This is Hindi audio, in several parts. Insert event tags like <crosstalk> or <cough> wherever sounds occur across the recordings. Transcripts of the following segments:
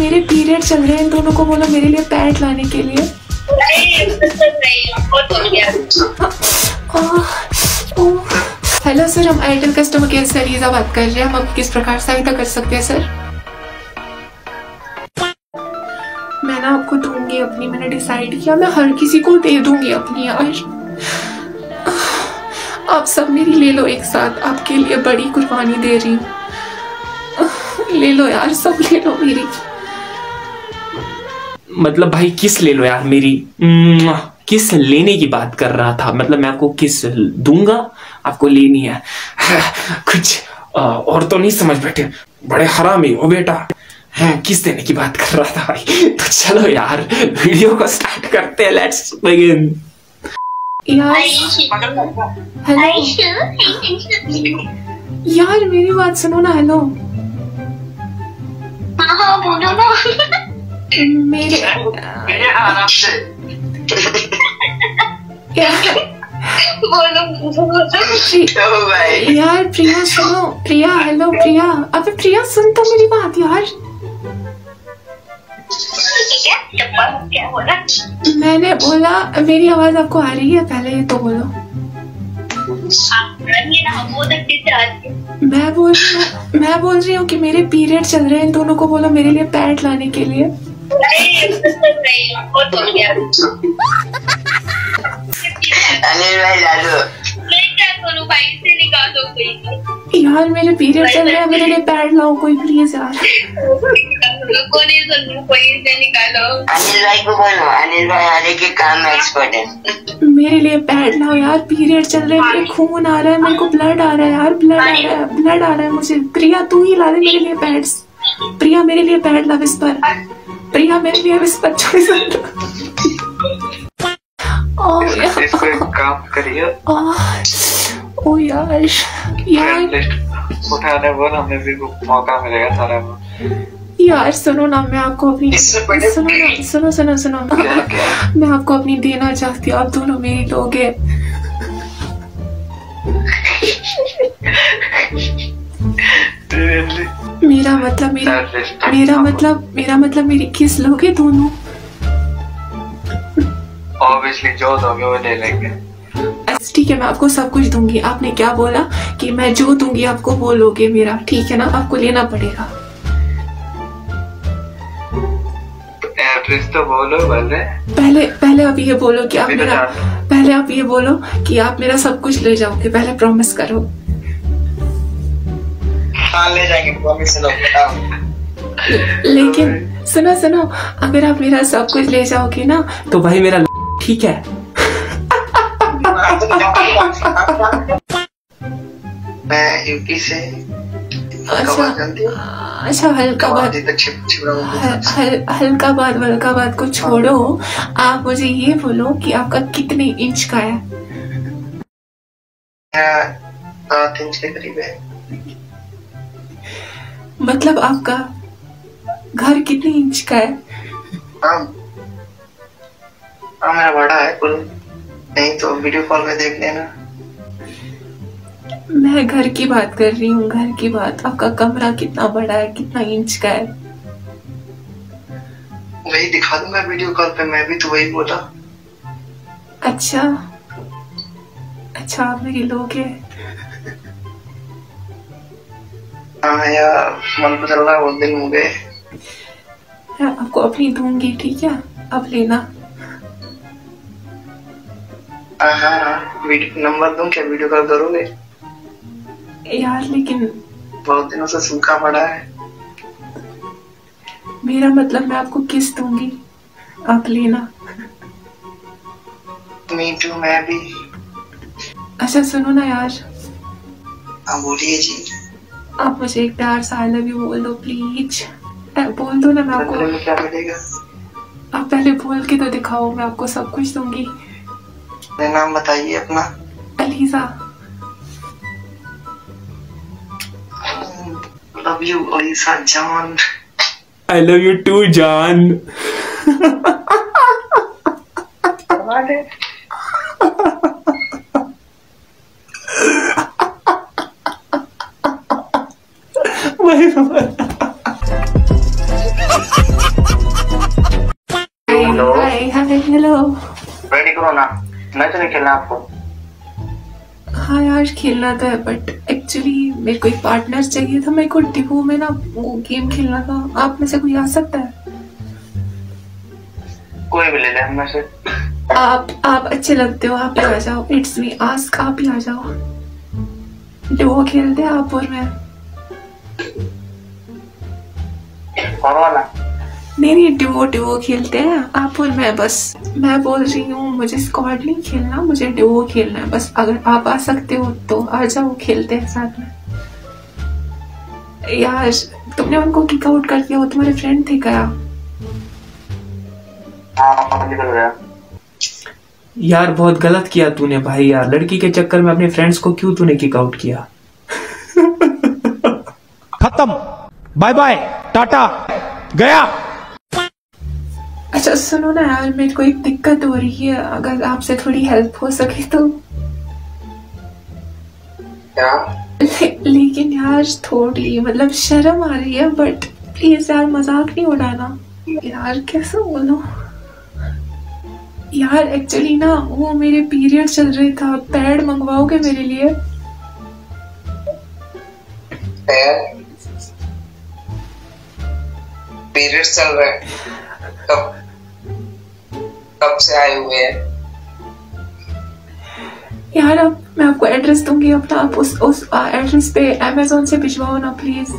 मेरे पीरियड चल रहे हैं इन दोनों को बोलो मेरे लिए पैड लाने के लिए। हेलो सर हम एयरटेल कस्टमर केयर से अलीजा बात कर रहे हैं। हम अब किस प्रकार सहायता कर सकते हैं सर मैं ना आपको दूँगी अपनी मैंने डिसाइड किया। मैं हर किसी को दे दूँगी अपनी यार आप सब मेरी ले लो एक साथ। आपके लिए बड़ी कुर्बानी दे रही हूँ। ले लो यार सब ले लो मेरी। मतलब भाई किस ले लो यार मेरी किस लेने की बात कर रहा था? मतलब मैं आपको किस दूँगा? आपको लेनी है। कुछ और तो नहीं समझ बैठे। बड़े हरामी हो बेटा। है किस देने की बात कर रहा था भाई? तो चलो यार वीडियो को स्टार्ट करते हैं लेट्स बिगिन यार मेरी बात सुनो ना हेलो हाँ हाँ बोलो ना। मेरे यार बोलो बोलो। यार प्रिया सुनो। प्रिया हेलो प्रिया। अबे प्रिया सुन तो मेरी बात यार। क्या? बोला मैंने बोला मेरी आवाज़ आपको आ रही है पहले ये तो बोलो आते मैं बोल रही हूँ मैं बोल रही हूँ कि मेरे पीरियड चल रहे हैं इन दोनों को बोलो मेरे लिए पैड लाने के लिए। अनिल भाई लाडू मैं क्या करूँ भाई से निकाल दो कोई यार मेरे पीरियड चल रहे हैं मेरे लिए पैड लाओ कोई प्लीज़ यार। को नहीं सुन कोई से निकालो अनिल भाई को बोलो अनिल भाई हर एक के काम में एक्सपर्ट है मेरे लिए पैड लाओ यार पीरियड चल रहे हैं मेरे खून आ रहा है मेरे को ब्लड आ रहा है यार ब्लड आ रहा है ब्लड आ रहा है मुझे। प्रिया तू ही ला दे मेरे लिए पैड्स प्रिया मेरे लिए पैड ला विस्पर प्रिया मेरे लिए विस्पर छोड़ ओ यार। इसको एक काम करिए। ओ यार यार। लिस्ट उठाने हमें भी मौका मिलेगा सारा। में यार सुनो ना मैं आपको अपनी सुनो ना सुनो सुनो सुनो। क्या क्या? मैं आपको अपनी देना चाहती हूँ आप दोनों मेरी लोगे Really? मेरा मतलब मेरा मेरा मतलब मेरा मतलब मेरी किस लोगे दोनों? Obviously जो दोगे वो ले लेंगे। ठीक है मैं आपको सब कुछ दूँगी। आपने क्या बोला कि मैं जो दूँगी आपको वो लोगे मेरा? ठीक है ना? आपको लेना पड़ेगा। एड्रेस तो बोलो भले पहले पहले आप ये बोलो कि आप मेरा पहले आप ये बोलो कि आप मेरा सब कुछ ले जाओगे। पहले प्रॉमिस करो। हाँ ले जाएँगे लो बताओ। लेकिन सुनो सुनो अगर आप मेरा सब कुछ ले जाओगे ना तो भाई मेरा ठीक है। मैं यूपी से अच्छा अच्छा हल्का बात कबाब तक छिप छिप रहा हूँ। हल, हल, हल्का बात वल्का बात को छोड़ो। आप मुझे ये बोलो कि आपका कितने इंच का है? सात इंच के करीब है। मतलब आपका घर कितने इंच का है? हाँ हाँ मेरा बड़ा है कुल। नहीं तो वीडियो कॉल पे देख लेना। मैं घर की बात कर रही हूँ घर की बात। आपका कमरा कितना बड़ा है कितना इंच का है? वही दिखा दूँगा वीडियो कॉल पे मैं भी तो वही बोला। अच्छा। अच्छा आप मेरी लोग है। हाँ यार मन तो चल रहा है बहुत दिन हो गए। मैं आपको अपनी दूँगी ठीक है? अब लेना। हाँ हाँ हाँ नंबर दूँ क्या? वीडियो कॉल करोगे? यार लेकिन बहुत दिनों से सूखा पड़ा है। मेरा मतलब मैं आपको किस दूँगी? आप लेना। मी टू मैं भी। अच्छा सुनो ना यार। हाँ बोलिए जी। आप मुझे एक प्यार सा आई लव यू बोल दो प्लीज़ बोल दो ना मैं आपको क्या मिलेगा? आप पहले बोल के तो दिखाओ मैं आपको सब कुछ दूँगी। नाम बताइए अपना। अलीजा। लव यू ओलिसा जान। आई लव यू टू जान। भाई हेलो हेलो रेडी करो ना मैच तो नहीं खेलना आपको. हाँ यार खेलना तो है बट एक्चुअली मेरे को एक पार्टनर चाहिए था मेरे को डिपो में ना वो गेम खेलना था। आप में से कोई आ सकता है? कोई भी ले ले हमें से. आप आप अच्छे लगते हो आप आ जाओ। इट्स मी आस्क आप ही आ जाओ। डिपो खेलते हैं आप और मैं। वाला नहीं नहीं डिवो डिवो खेलते हैं। आप और मैं बस। मैं बोल रही हूँ मुझे स्क्वाड नहीं खेलना मुझे डिवो खेलना है। बस अगर आप आ सकते हो तो आ जाओ खेलते हैं साथ में। यार तुमने उनको किक आउट कर दिया वो तुम्हारे फ्रेंड थे क्या? हाँ यार बहुत गलत किया तूने भाई यार। लड़की के चक्कर में अपने फ्रेंड्स को क्यों तूने किक आउट किया? खत्म। बाय बाय टाटा गया। अच्छा सुनो ना यार मेरे को एक दिक्कत हो रही है। अगर आपसे थोड़ी हेल्प हो सके तो। क्या? ले, लेकिन यार थोड़ी मतलब शर्म आ रही है बट प्लीज़ यार मज़ाक नहीं उड़ाना। यार कैसे बोलो? यार एक्चुअली ना वो मेरे पीरियड चल रहे था। पैड मंगवाओगे मेरे लिए? पीरियड चल रहे हैं। कब कब से आए हुए हैं? यार अब मैं आपको एड्रेस दूँगी अपना आप उस उस एड्रेस पे अमेजोन से भिजवाओ ना प्लीज़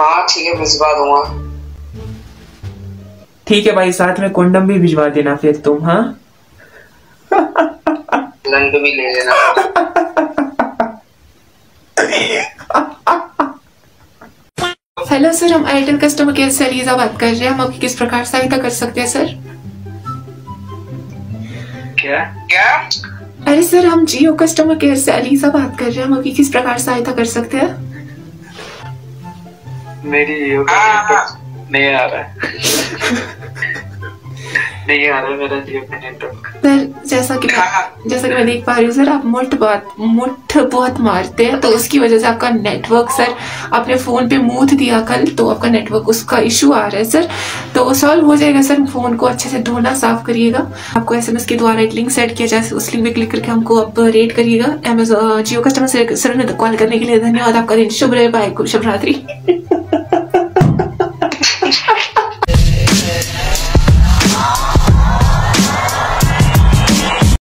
हाँ ठीक है भिजवा दूँगा। ठीक है भाई साथ में कोंडम भी भिजवा देना फिर तुम हाँ? लंड भी ले लेना। <laughs> हेलो सर हम एयरटेल कस्टमर केयर से अलीजा बात कर रहे हैं। हम आपकी किस प्रकार सहायता कर सकते हैं सर? क्या? क्या? अरे सर हम जियो कस्टमर केयर से अलीजा बात कर रहे हैं। हम आपकी किस प्रकार सहायता कर सकते हैं? मेरी जियो का नेटवर्क नहीं आ रहा है। <laughs> नहीं आ रहा है मेरा जियो का नेटवर्क सर जैसा कि जैसा कि मैं देख पा रही हूँ सर आप मुठ बहुत मुठ बहुत मारते हैं तो उसकी वजह से आपका नेटवर्क सर आपने फ़ोन पे मूथ दिया कल तो आपका नेटवर्क उसका इशू आ रहा है सर। तो सॉल्व हो जाएगा सर फ़ोन को अच्छे से धोना साफ़ करिएगा। आपको एसएमएस के द्वारा एक लिंक सेट किया जाए उस लिंक पे क्लिक करके हमको आप रेट करिएगा। अमेजोन जियो कस्टमर सर ने कॉल करने के लिए धन्यवाद। आपका दिन शुभ रहे बाय शुभ रात्रि।